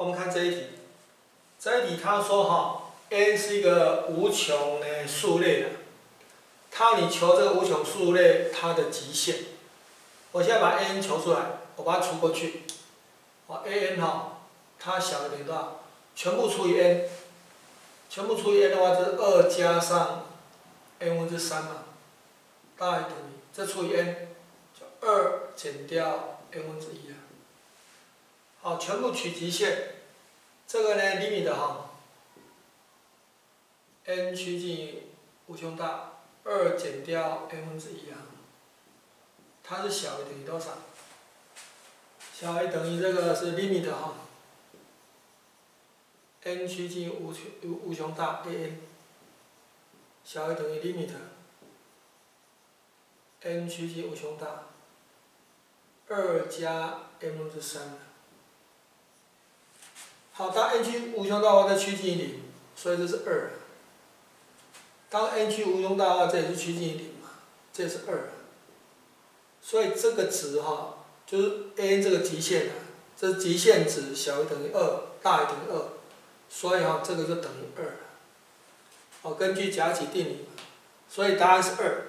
我们看这一题，这一题他说哈，n 是一个无穷的数列的，他要你求这个无穷数列它的极限。我现在把 n 求出来，我把它除过去，我，a_n 哈，它小于等于多少？全部除以 n，全部除以 n 的话就是二加上 n 分之三嘛，大于等于这除以 n，就二减掉 n 分之一啊。好，全部取极限，这个呢，limit 哈，n 趋近于无穷大，二减掉 n 分之一啊，它是小于等于多少？小于等于这个是 limit 哈，n 趋近于无穷无穷大 a_n，小于等于 limit，n 趋近于无穷大，二加 n 分之三。好，当 n 趋无穷大的话，这趋近于零，所以这是二。当 n 趋无穷大的话，这也是趋近于零嘛，这是二。所以这个值哈，就是 a_n 这个极限啊，这是极限值小于等于二，大于等于二，所以哈，这个就等于二。好，根据假起定理，所以答案是二。